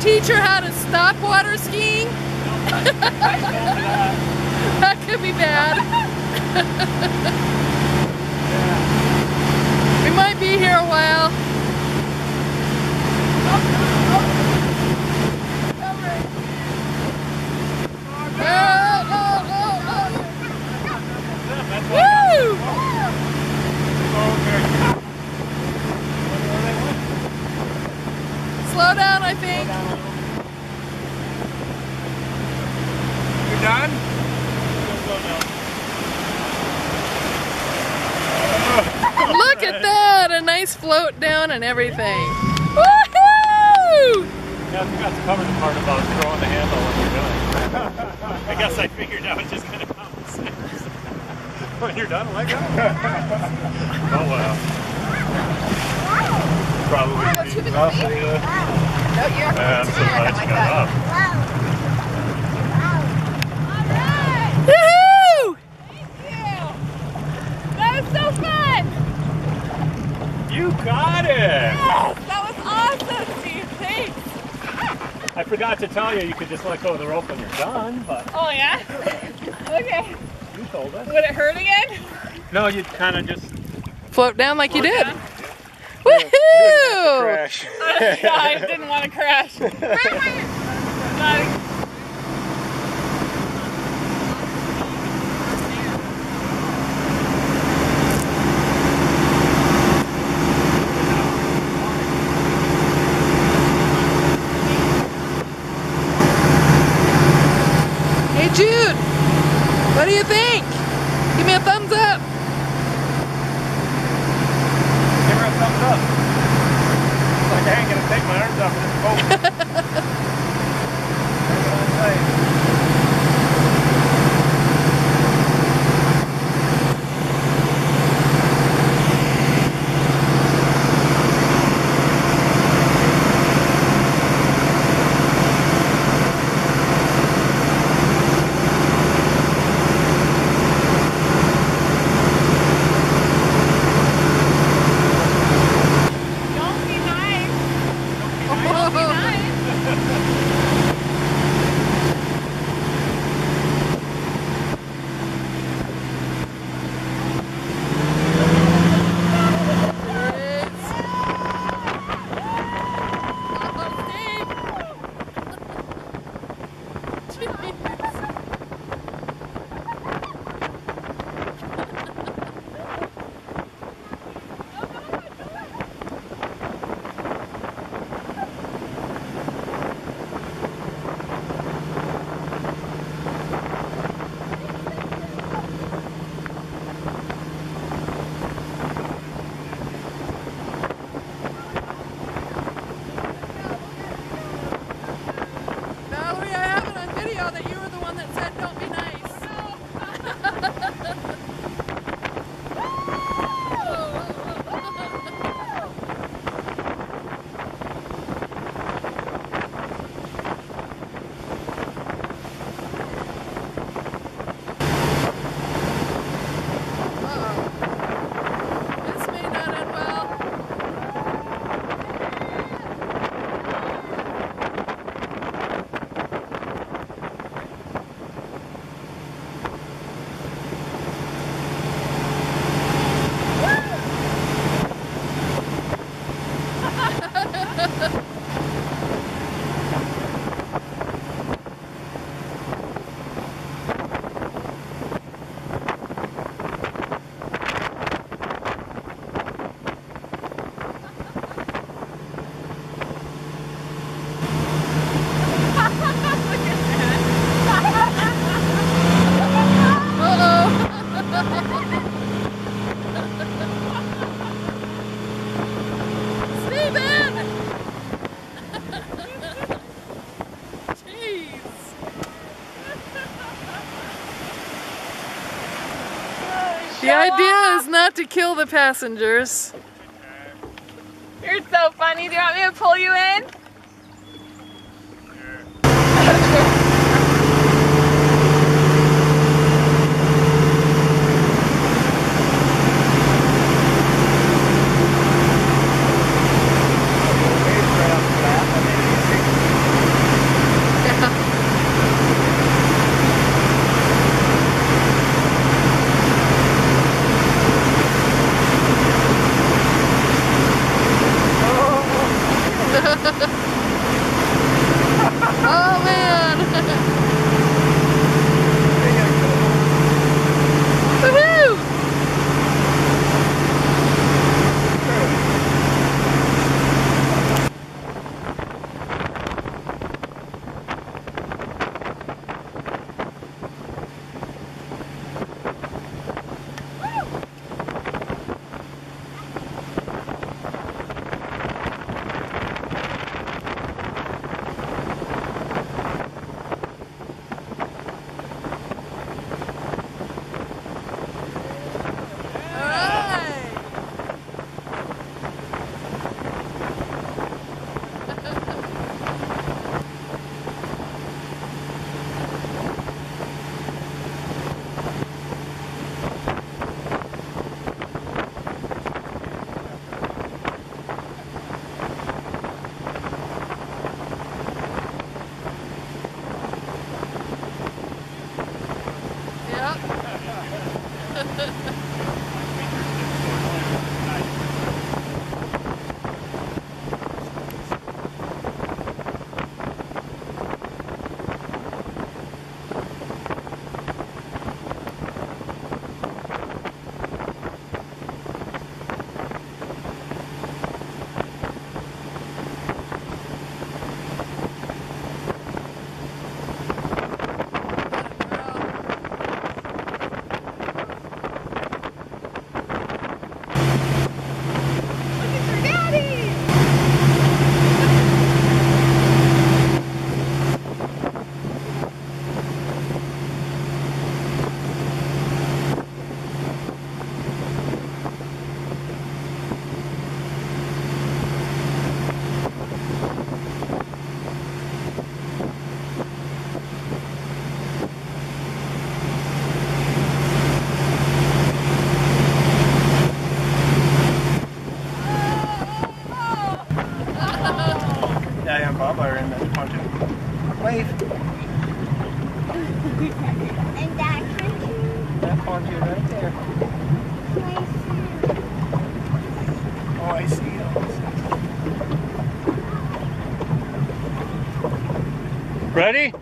teach her how to stop water skiing? that could be bad. we might be here a while. Slow down, I think. You done? Look at that! A nice float down and everything. Woohoo! Yeah, I forgot to cover the part about throwing the handle when you're doing. I guess I figured I was just gonna compensate. when you're done, let go. oh well. Probably deep enough for you. No, you have to And do so it much like got that. up. Woohoo! That was so fun! You got it! Yes, that was awesome, Steve. Thanks. I forgot tell you you could just let go of the rope when you're done, but Oh yeah. okay. you told us. Would it hurt again? No, you'd kind of just Float down like you did. down. Woohoo! crash. I didn't want to crash. what do you think? Give me a thumbs up. Give her a thumbs up. It's like I ain't gonna take my arms off this boat. The idea is not to kill the passengers. You're so funny. Do you want me to pull you in? up. Daddy and Bob are in the pontoon. Wave. And that country That pontoon right there. Oh, I see. Ready?